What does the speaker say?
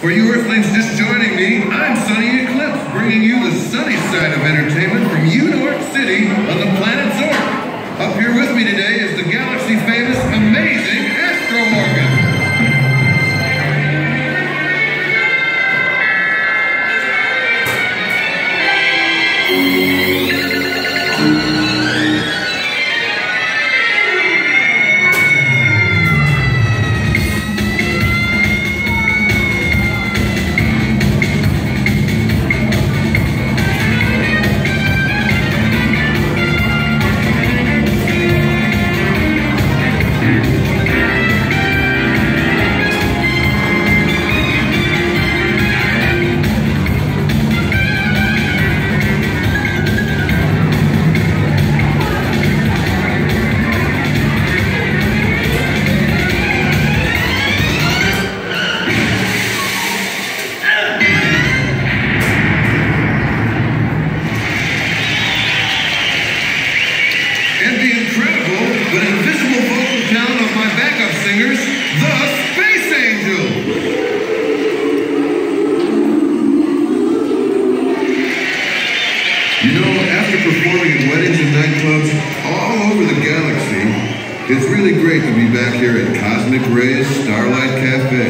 For you Earthlings just joining me, I'm Sonny Eclipse, bringing you the sunny side of entertainment from Yew Nork City on the planet Zork. Up here with me today is the galaxy famous, amazing Astro Organ. My backup singers, the Space Angels. You know, after performing at weddings and nightclubs all over the galaxy, it's really great to be back here at Cosmic Ray's Starlight Cafe.